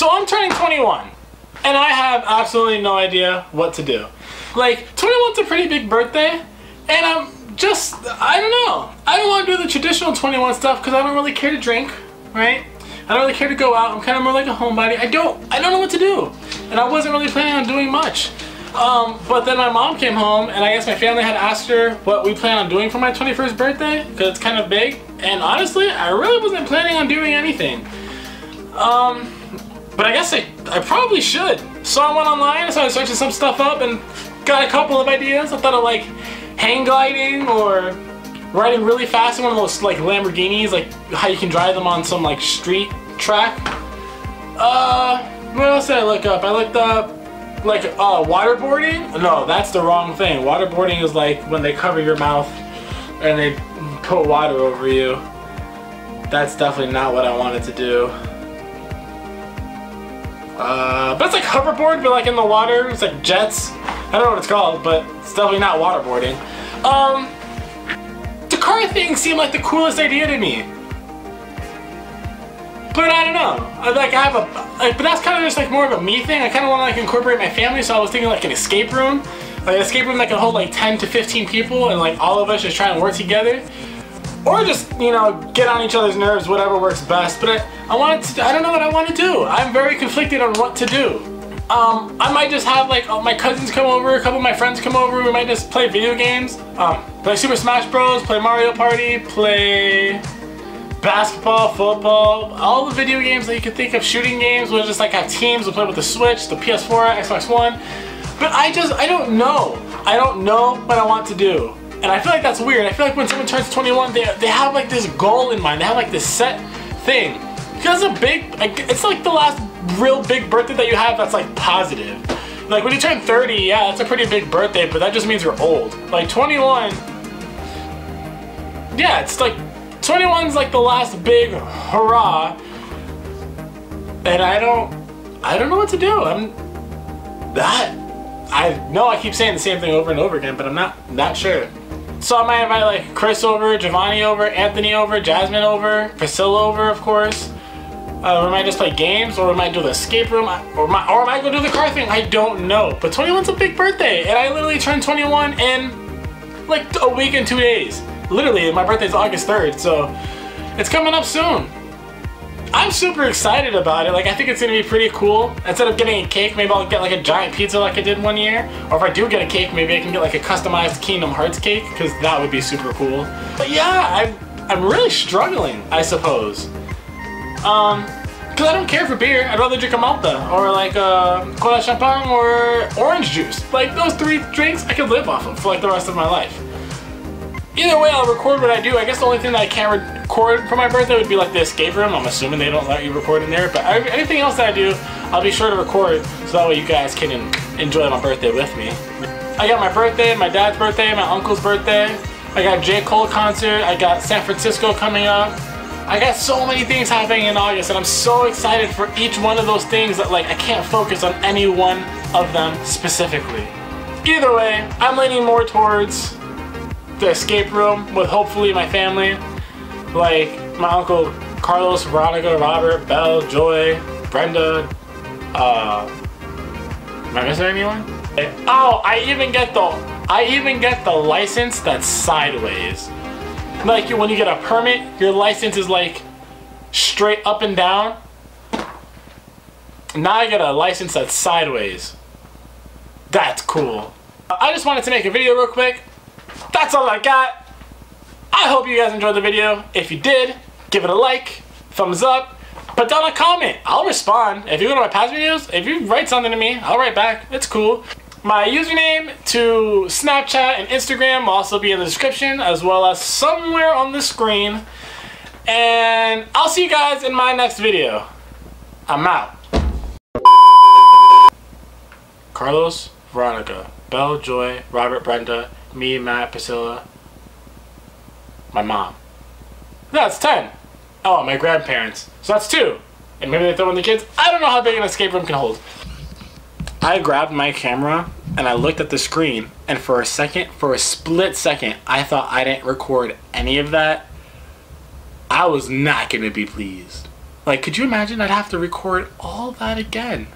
So I'm turning 21, and I have absolutely no idea what to do. Like, 21's a pretty big birthday, and I'm just, I don't know. I don't want to do the traditional 21 stuff because I don't really care to drink, right? I don't really care to go out. I'm kind of more like a homebody. I don't, I don't know what to do. And I wasn't really planning on doing much. Um, but then my mom came home, and I guess my family had asked her what we plan on doing for my 21st birthday, because it's kind of big. And honestly, I really wasn't planning on doing anything. Um, but I guess I, I probably should. So I went online, I started searching some stuff up, and got a couple of ideas. I thought of like hang gliding or riding really fast in one of those like Lamborghinis, like how you can drive them on some like street track. Uh, what else did I look up? I looked up like uh, waterboarding. No, that's the wrong thing. Waterboarding is like when they cover your mouth and they put water over you. That's definitely not what I wanted to do. Uh, but it's like hoverboard, but like in the water. It's like jets. I don't know what it's called, but it's definitely not waterboarding. Um, the car thing seemed like the coolest idea to me. But I don't know. I, like I have a, like, but that's kind of just like more of a me thing. I kind of want to like incorporate my family, so I was thinking like an escape room, like an escape room that can hold like 10 to 15 people, and like all of us just try and work together, or just you know get on each other's nerves, whatever works best. But I, I wanted to, I don't know what I want to do. I'm very conflicted on what to do. Um, I might just have like my cousins come over, a couple of my friends come over. We might just play video games, um, play Super Smash Bros, play Mario Party, play basketball, football, all the video games that you can think of, shooting games, we'll just like have teams, we'll play with the Switch, the PS4, Xbox One. But I just, I don't know. I don't know what I want to do. And I feel like that's weird. I feel like when someone turns 21, they, they have like this goal in mind. They have like this set thing. Because it's a big, it's like the last real big birthday that you have that's like positive. Like when you turn 30, yeah, that's a pretty big birthday, but that just means you're old. Like 21, yeah, it's like 21's like the last big hurrah. And I don't I don't know what to do. I'm that I know I keep saying the same thing over and over again, but I'm not not sure. So I might invite like Chris over, Giovanni over, Anthony over, Jasmine over, Priscilla over, of course. Uh, we might just play games, or we might do the escape room, or, my, or I might go do the car thing. I don't know. But 21's a big birthday, and I literally turned 21 in like a week and two days. Literally, my birthday's August 3rd, so it's coming up soon. I'm super excited about it. Like, I think it's gonna be pretty cool. Instead of getting a cake, maybe I'll get like a giant pizza like I did one year. Or if I do get a cake, maybe I can get like a customized Kingdom Hearts cake, because that would be super cool. But yeah, I'm, I'm really struggling, I suppose. Um, because I don't care for beer. I'd rather drink a Malta, or like a Cola Champagne, or orange juice. Like, those three drinks I could live off of for like the rest of my life. Either way, I'll record what I do. I guess the only thing that I can't record for my birthday would be like the escape room. I'm assuming they don't let you record in there. But anything else that I do, I'll be sure to record so that way you guys can enjoy my birthday with me. I got my birthday, my dad's birthday, my uncle's birthday. I got J. Cole concert. I got San Francisco coming up. I got so many things happening in August and I'm so excited for each one of those things that like I can't focus on any one of them specifically. Either way, I'm leaning more towards the escape room with hopefully my family, like my uncle Carlos, Veronica, Robert, Belle, Joy, Brenda, uh, am I missing anyone? Oh, I even get the, I even get the license that's sideways. Like when you get a permit, your license is like straight up and down. Now I get a license that's sideways. That's cool. I just wanted to make a video real quick. That's all I got. I hope you guys enjoyed the video. If you did, give it a like, thumbs up, put down a comment. I'll respond. If you go to my past videos, if you write something to me, I'll write back. It's cool. My username to Snapchat and Instagram will also be in the description as well as somewhere on the screen. And I'll see you guys in my next video. I'm out. Carlos, Veronica, Belle, Joy, Robert, Brenda, me, Matt, Priscilla, my mom. That's 10. Oh, my grandparents. So that's two. And maybe they throw in the kids. I don't know how big an escape room can hold. I grabbed my camera and I looked at the screen and for a second, for a split second, I thought I didn't record any of that. I was not going to be pleased. Like, could you imagine I'd have to record all that again?